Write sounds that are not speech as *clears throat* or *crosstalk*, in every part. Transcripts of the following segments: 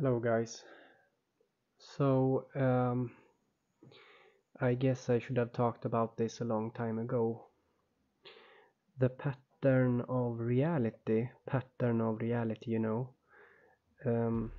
Hello guys. So um, I guess I should have talked about this a long time ago. The pattern of reality, pattern of reality, you know. Um,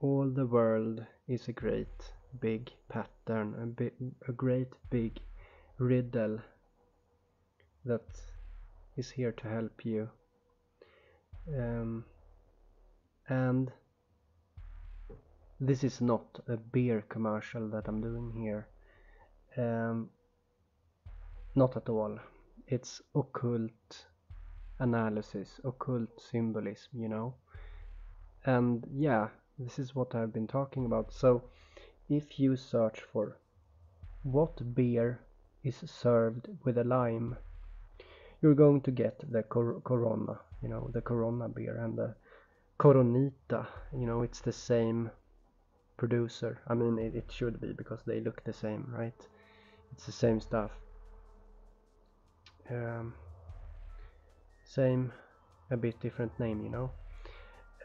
all the world is a great big pattern, a, bi a great big riddle that is here to help you. Um, and this is not a beer commercial that I'm doing here. Um, not at all. It's occult analysis, occult symbolism, you know. And yeah, this is what I've been talking about. So if you search for what beer is served with a lime, you're going to get the cor Corona, you know, the Corona beer and the Coronita, you know, it's the same producer. I mean, it, it should be because they look the same, right? It's the same stuff. Um, same, a bit different name, you know.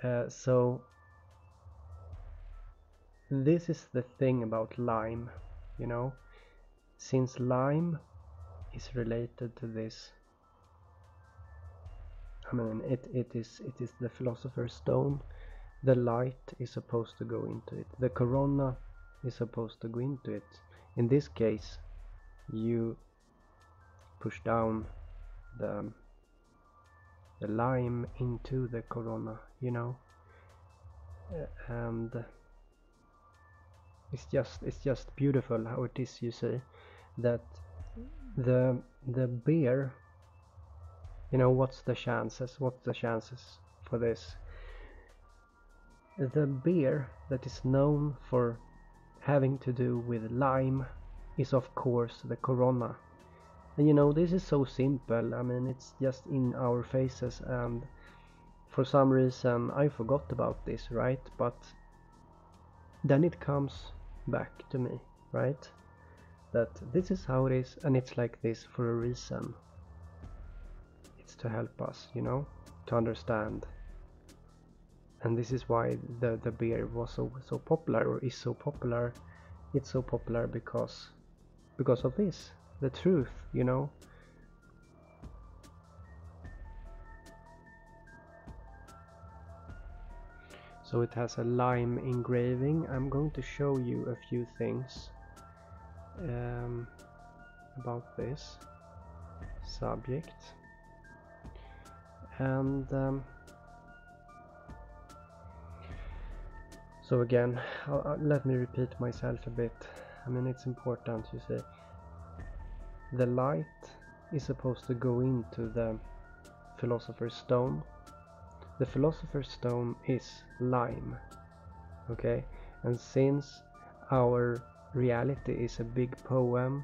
Uh, so this is the thing about lime, you know. Since lime is related to this I mean it, it is it is the philosopher's stone the light is supposed to go into it. The corona is supposed to go into it. In this case you push down the the lime into the corona you know? Uh, and it's just it's just beautiful how it is you see that the the beer you know what's the chances? What's the chances for this the beer that is known for having to do with lime is of course the Corona. And you know, this is so simple, I mean, it's just in our faces and for some reason I forgot about this, right? But then it comes back to me, right? That this is how it is and it's like this for a reason. It's to help us, you know, to understand and this is why the the beer was so so popular or is so popular. It's so popular because because of this the truth you know? So it has a lime engraving. I'm going to show you a few things um, about this subject. And um, So again, let me repeat myself a bit. I mean, it's important, you see. The light is supposed to go into the Philosopher's Stone. The Philosopher's Stone is lime, okay? And since our reality is a big poem,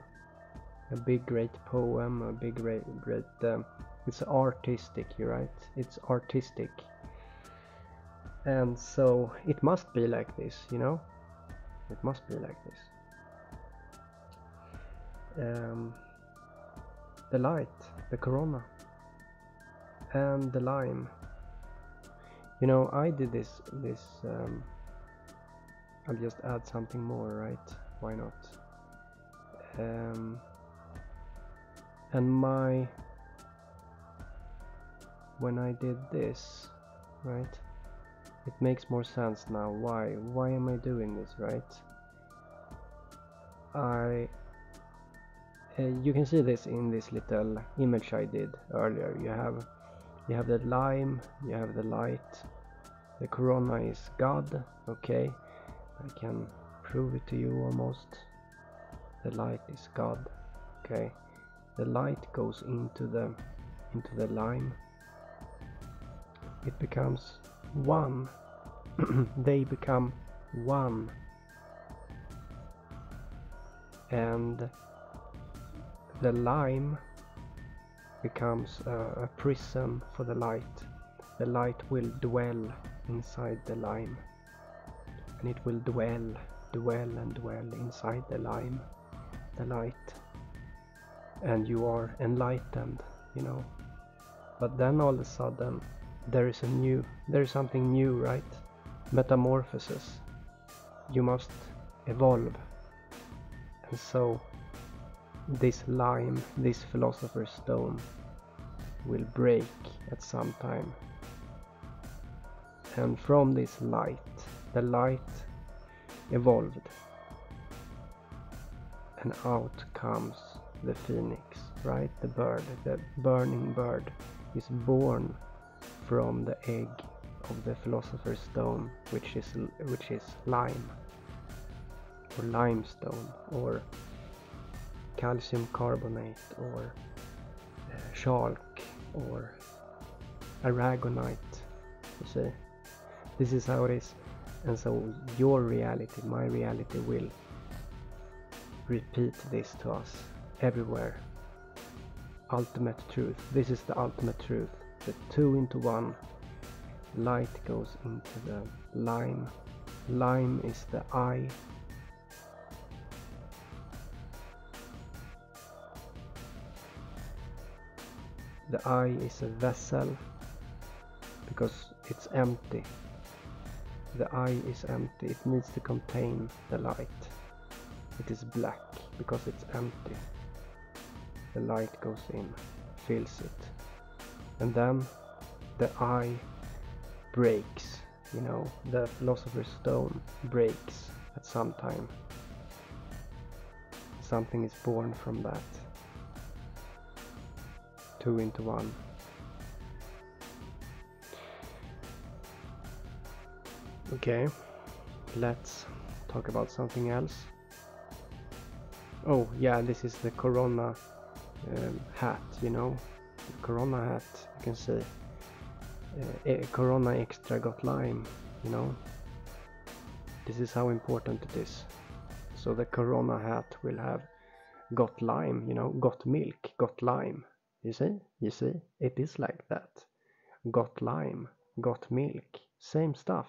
a big great poem, a big great, great um, it's artistic, right? It's artistic and so it must be like this you know? It must be like this. Um, the light the corona and the lime. You know I did this this um, I'll just add something more right? Why not? Um, and my when I did this right it makes more sense now. Why? Why am I doing this, right? I... Uh, you can see this in this little image I did earlier. You have you have the lime, you have the light. The corona is God, okay? I can prove it to you almost. The light is God, okay? The light goes into the into the lime. It becomes one *clears throat* they become one. And the lime becomes a, a for the light. The light will dwell inside the lime. And it will dwell dwell and dwell inside the lime the light. And you are enlightened you know. But then all of a sudden there is a new there is something new right metamorphosis. You must evolve. And so this lime this philosopher's stone will break at some time. And from this light the light evolved. And out comes the phoenix right? The bird the burning bird is born from the egg of the philosopher's stone which is which is lime or limestone or calcium carbonate or uh, chalk or aragonite. You see this is how it is. And so your reality my reality will repeat this to us everywhere. Ultimate truth. This is the ultimate truth. The two into one light goes into the lime. Lime is the eye. The eye is a vessel because it's empty. The eye is empty. It needs to contain the light. It is black because it's empty. The light goes in fills it. And then the eye breaks you know the philosopher's stone breaks at some time. Something is born from that. Two into one. Okay let's talk about something else. Oh yeah this is the corona um, hat you know? The corona hat you can see uh, corona extra got lime you know? This is how important it is. So the corona hat will have got lime you know got milk got lime. You see? You see? It is like that. Got lime got milk same stuff.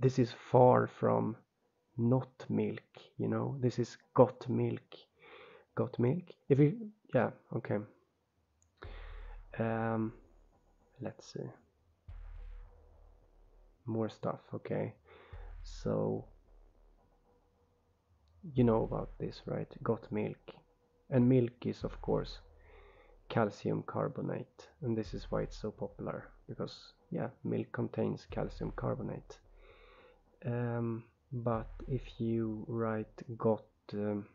This is far from not milk you know? This is got milk got milk. If you yeah okay um let's see. More stuff okay. So you know about this right? Got milk. And milk is of course calcium carbonate. And this is why it's so popular because yeah milk contains calcium carbonate. Um, but if you write got um,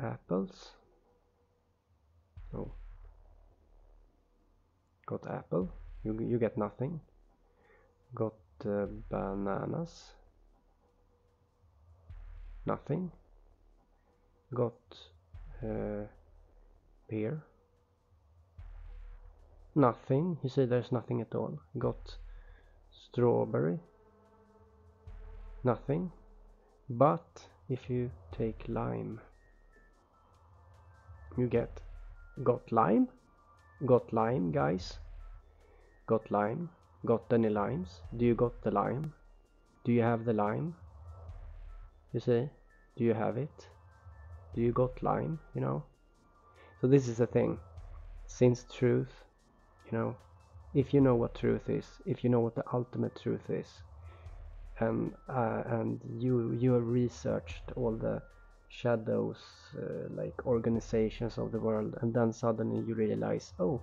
apples oh got apple. You, you get nothing. Got uh, bananas. Nothing. Got uh, pear nothing. You see there's nothing at all. Got strawberry. Nothing. But if you take lime you get got lime got lime guys? Got lime? Got any limes? Do you got the lime? Do you have the lime? You see? Do you have it? Do you got lime you know? So this is the thing. Since truth you know if you know what truth is if you know what the ultimate truth is and uh, and you you have researched all the shadows uh, like organizations of the world and then suddenly you realize oh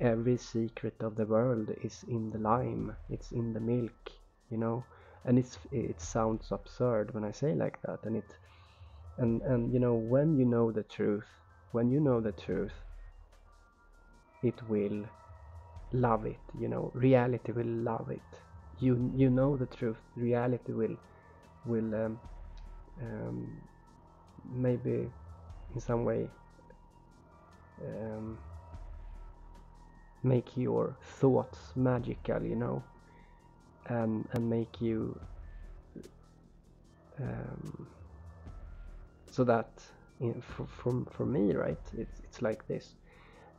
every secret of the world is in the lime it's in the milk you know? And it's it sounds absurd when i say like that and it and and you know when you know the truth when you know the truth it will love it you know? Reality will love it. You you know the truth reality will will um, um, maybe in some way um, make your thoughts magical you know and and make you um, so that in, for, for, for me right it's, it's like this.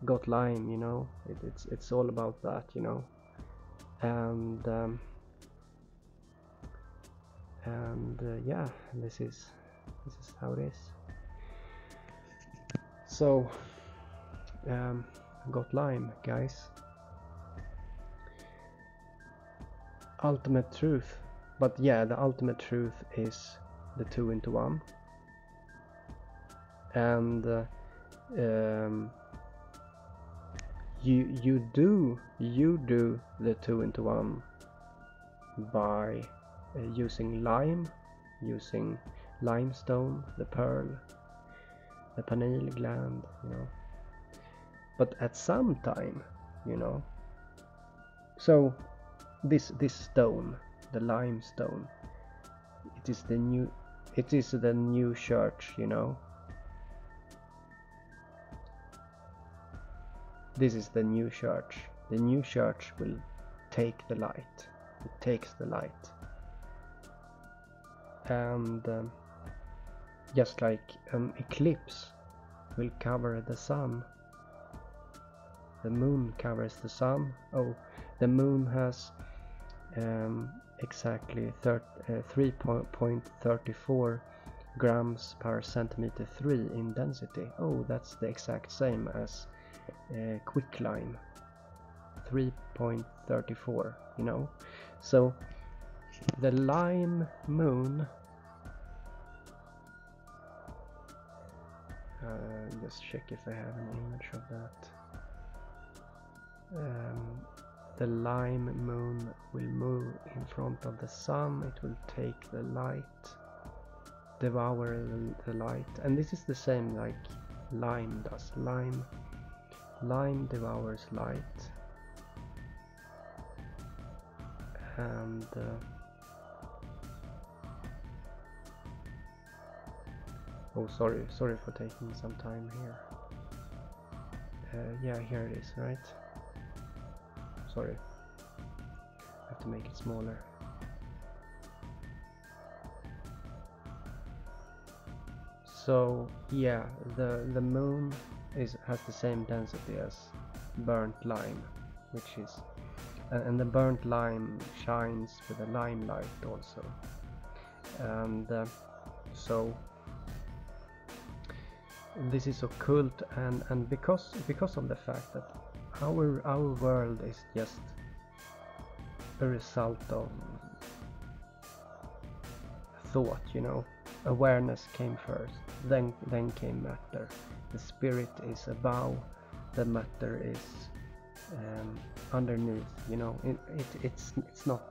Got lime you know it, it's it's all about that you know and um, and uh, yeah this is this is how it is. So um, got lime guys. Ultimate truth. But yeah the ultimate truth is the two into one. And uh, um, you you do you do the two into one by uh, using lime using limestone the pearl the pineal gland you know. But at some time you know. So this this stone the limestone it is the new it is the new church you know. This is the new church. The new church will take the light. It takes the light. And um, just like an eclipse will cover the sun. The moon covers the sun. Oh the moon has um, exactly uh, 3.34 grams per centimeter 3 in density. Oh that's the exact same as uh, quicklime. 3.34 you know? So the lime moon just check if I have an image of that. Um, the lime moon will move in front of the sun. It will take the light devour the, the light. And this is the same like lime does. Lime lime devours light. And uh, oh sorry sorry for taking some time here. Uh, yeah here it is right? Sorry. I have to make it smaller. So yeah the the moon is has the same density as burnt lime which is and the burnt lime shines with a limelight also. And uh, so this is occult and and because because of the fact that our our world is just a result of thought you know. Awareness came first then then came matter. The spirit is above the matter is um, underneath you know. It, it, it's it's not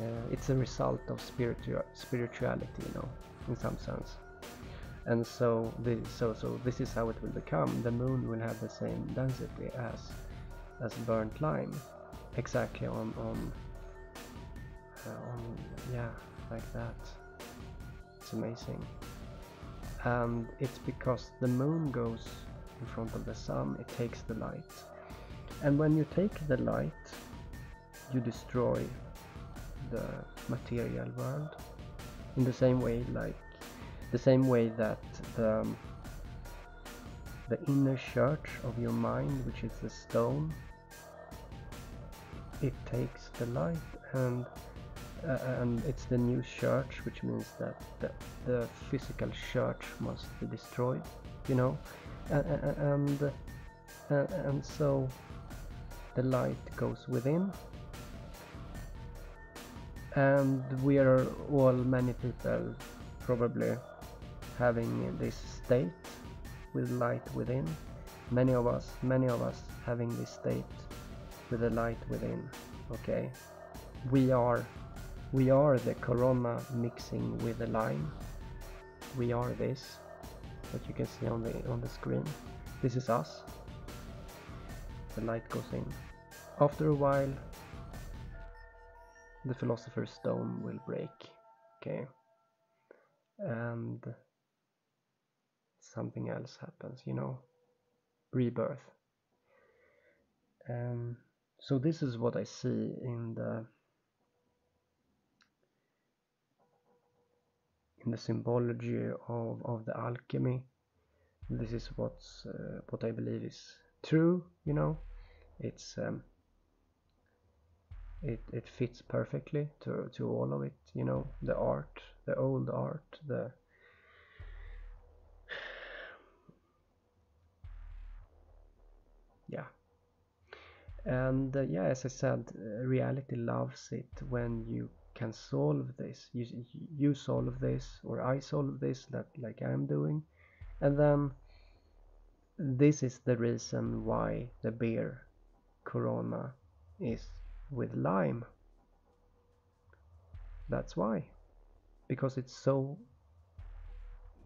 uh, it's a result of spiritual spirituality you know in some sense and so this so so this is how it will become. The moon will have the same density as as burnt lime. Exactly on on uh, on yeah like that. It's amazing. And it's because the moon goes in front of the sun it takes the light. And when you take the light you destroy the material world. In the same way like the same way that the, um, the inner church of your mind, which is the stone, it takes the light and uh, and it's the new church, which means that the, the physical church must be destroyed, you know, and and, uh, and so the light goes within. And we are all many people probably having this state with light within many of us many of us having this state with the light within okay? We are we are the corona mixing with the lime. We are this that you can see on the on the screen. This is us. The light goes in. After a while the philosopher's stone will break okay? And something else happens, you know, rebirth. Um, so this is what I see in the in the symbology of, of the alchemy. This is what's uh, what I believe is true, you know. It's um, it it fits perfectly to to all of it, you know, the art, the old art, the and uh, yeah as i said uh, reality loves it when you can solve this. You, you solve this or i solve this that like i'm doing. And then this is the reason why the beer corona is with lime. That's why. Because it's so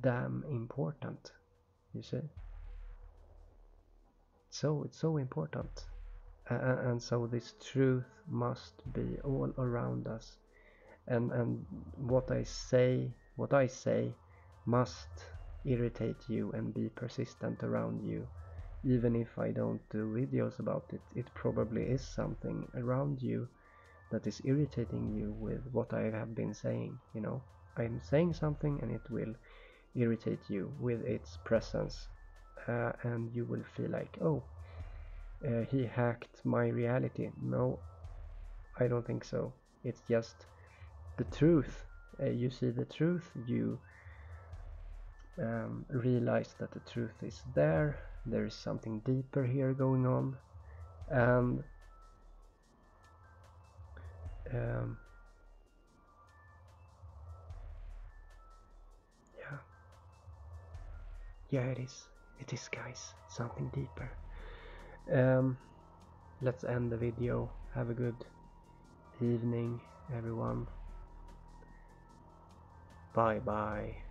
damn important you see? So it's so important and so this truth must be all around us. And and what i say what i say must irritate you and be persistent around you. Even if i don't do videos about it it probably is something around you that is irritating you with what i have been saying you know? I'm saying something and it will irritate you with its presence uh, and you will feel like oh uh, he hacked my reality. No i don't think so. It's just the truth. Uh, you see the truth you um, realize that the truth is there. There is something deeper here going on. And um, yeah. Yeah it is. It is guys. Something deeper um, let's end the video. Have a good evening everyone. Bye bye